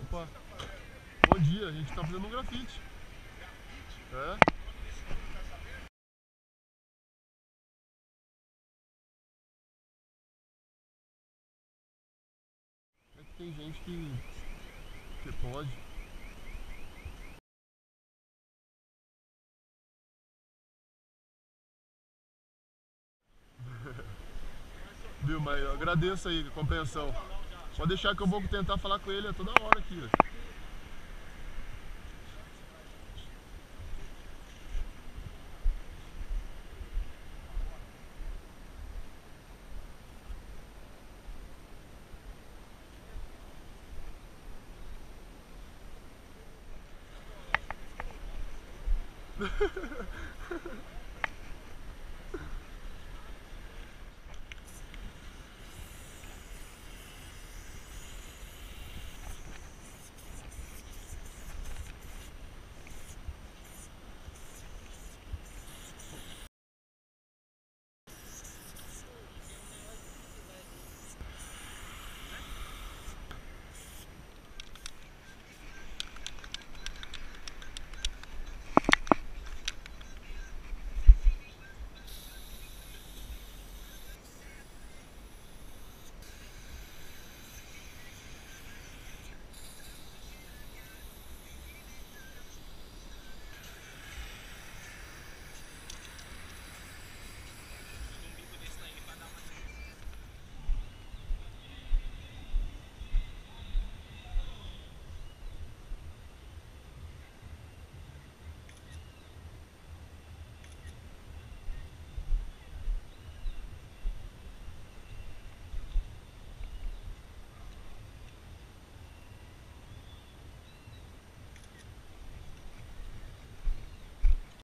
Opa. Bom dia, a gente tá fazendo um grafite. É? É tem gente que, que pode. Viu, mas eu agradeço aí a compreensão. Pode deixar que eu vou tentar falar com ele a toda hora aqui.